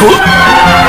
Hã?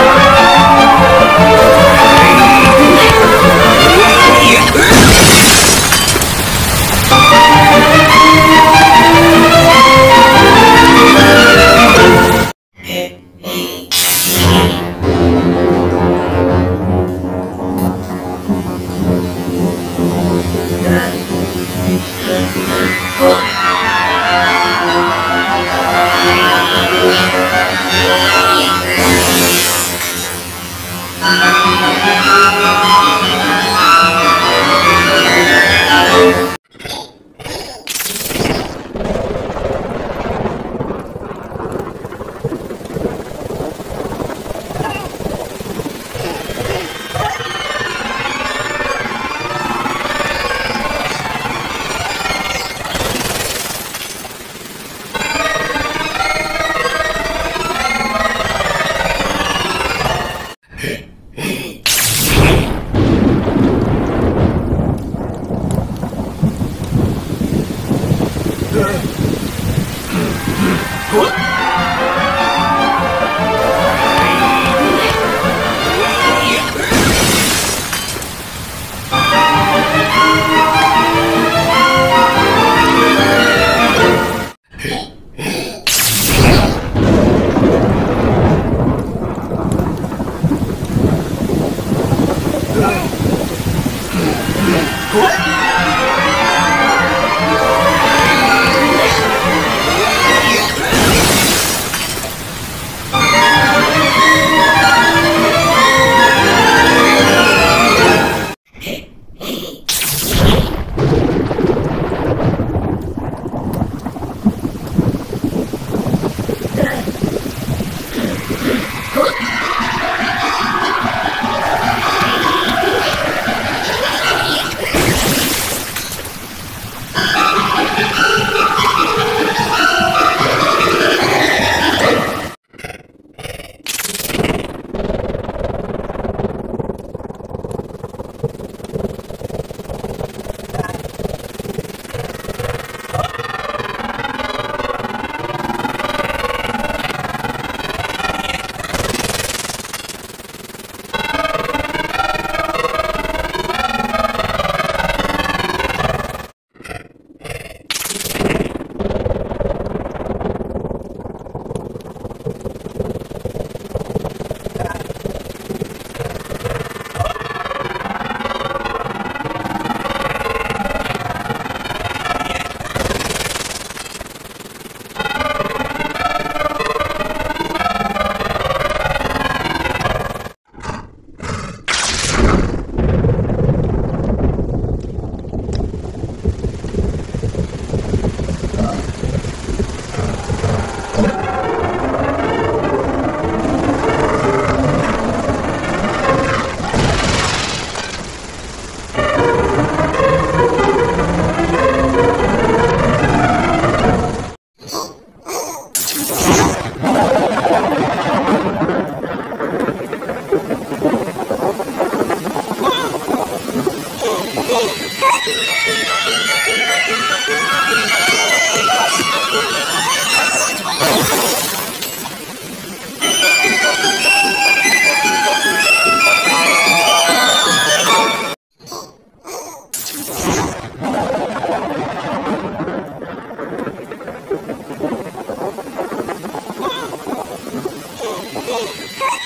Huh?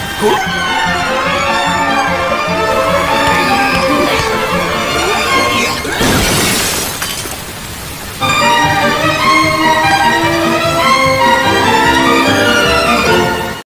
Huh?